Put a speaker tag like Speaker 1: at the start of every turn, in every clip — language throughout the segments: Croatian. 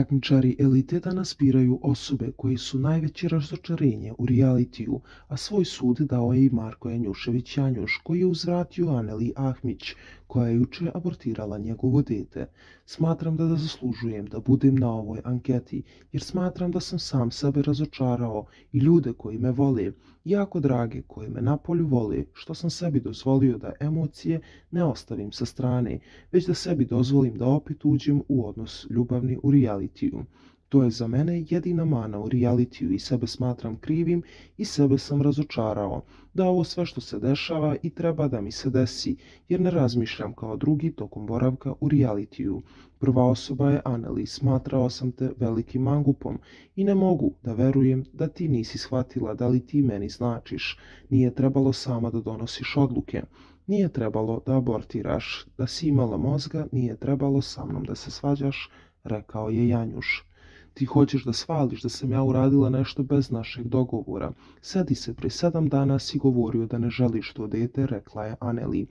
Speaker 1: Takmičari elite danas biraju osobe koji su najveće razočarenje u realitiju, a svoj sud dao je i Marko Janjušević Janjuš, koji je uzvratio Aneli Ahmić, koja je juče abortirala njegovo dete. Smatram da, da zaslužujem da budem na ovoj anketi, jer smatram da sam sam sebe razočarao i ljude koji me vole, jako drage koji me napolju vole, što sam sebi dozvolio da emocije ne ostavim sa strane, već da sebi dozvolim da opet uđem u odnos ljubavni u realitiju. To je za mene jedina mana u realitiju i sebe smatram krivim i sebe sam razočarao da ovo sve što se dešava i treba da mi se desi, jer ne razmišljam kao drugi tokom boravka u realitiju. Prva osoba je Aneli, smatrao sam te velikim mangupom i ne mogu da verujem da ti nisi shvatila da li ti meni značiš. Nije trebalo sama da donosiš odluke. Nije trebalo da abortiraš, da si imala mozga, nije trebalo sa mnom da se svađaš, rekao je Janjuš. Ti hoćeš da svališ da sam ja uradila nešto bez našeg dogovora. Sedi se, pre sedam dana si govorio da ne želiš to dete, rekla je Aneli.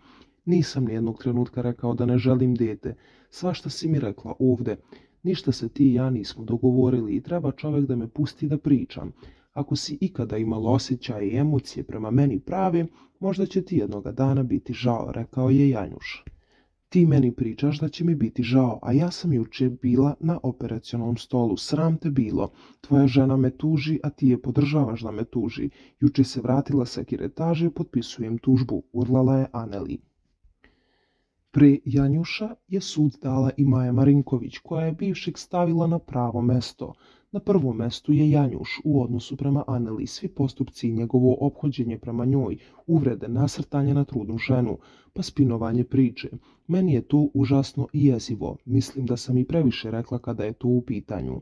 Speaker 1: Nisam nijednog trenutka rekao da ne želim dete. Svašta si mi rekla ovde. Ništa se ti i ja nismo dogovorili i treba čovjek da me pusti da pričam. Ako si ikada imala osjećaje i emocije prema meni prave, možda će ti jednoga dana biti žao, rekao je Janjuš. Ti meni pričaš da će mi biti žao, a ja sam juče bila na operacionalnom stolu. Sram te bilo. Tvoja žena me tuži, a ti je podržavaš da me tuži. Juče se vratila sa kiretaže, potpisujem tužbu. Urlala je Aneli. Pre Janjuša je sud dala i Maja Marinković, koja je bivšeg stavila na pravo mesto. Na prvom mestu je Janjuš u odnosu prema Aneli, svi postupci i njegovo ophođenje prema njoj, uvrede, nasrtanje na trudnu ženu, pa spinovanje priče. Meni je to užasno i jezivo. Mislim da sam i previše rekla kada je to u pitanju.